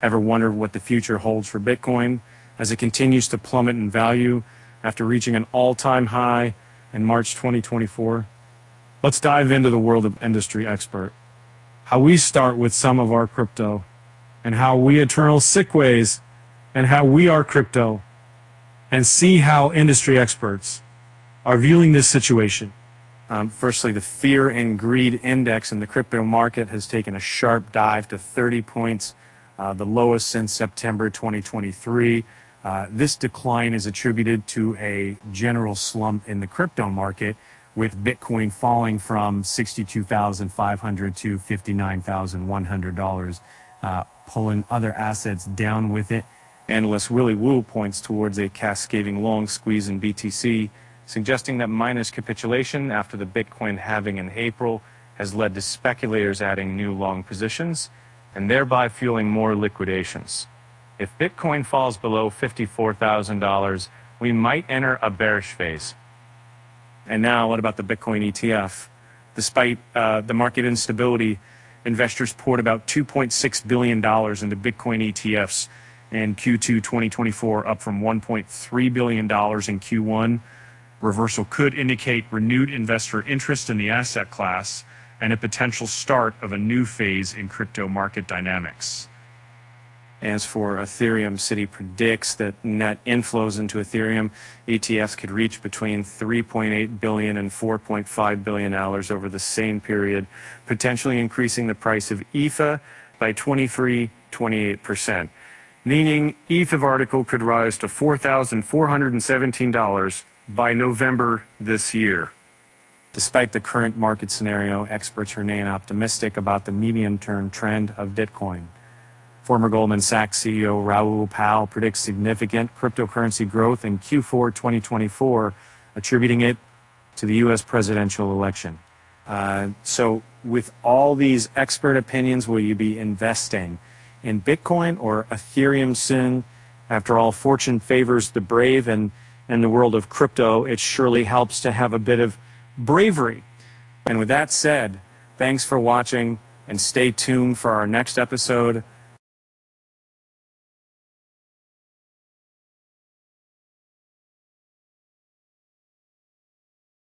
Ever wonder what the future holds for Bitcoin as it continues to plummet in value after reaching an all-time high in March 2024? Let's dive into the world of industry expert. How we start with some of our crypto and how we eternal sick ways and how we are crypto and see how industry experts are viewing this situation. Um, firstly, the fear and greed index in the crypto market has taken a sharp dive to 30 points the lowest since September 2023. Uh, this decline is attributed to a general slump in the crypto market, with Bitcoin falling from 62,500 to $59,100, uh, pulling other assets down with it. Analyst Willy Woo points towards a cascading long squeeze in BTC, suggesting that miners' capitulation after the Bitcoin halving in April has led to speculators adding new long positions and thereby fueling more liquidations. If Bitcoin falls below $54,000, we might enter a bearish phase. And now, what about the Bitcoin ETF? Despite uh, the market instability, investors poured about $2.6 billion into Bitcoin ETFs in Q2 2024, up from $1.3 billion in Q1. Reversal could indicate renewed investor interest in the asset class and a potential start of a new phase in crypto market dynamics. As for Ethereum, Citi predicts that net inflows into Ethereum ETFs could reach between 3.8 billion and 4.5 billion dollars over the same period, potentially increasing the price of ETH by 23, 28%, meaning ETH of article could rise to $4,417 by November this year. Despite the current market scenario, experts remain optimistic about the medium-term trend of Bitcoin. Former Goldman Sachs CEO Raoul Pal predicts significant cryptocurrency growth in Q4 2024, attributing it to the U.S. presidential election. Uh, so, with all these expert opinions, will you be investing in Bitcoin or Ethereum soon? After all, fortune favors the brave, and in the world of crypto, it surely helps to have a bit of bravery. And with that said, thanks for watching and stay tuned for our next episode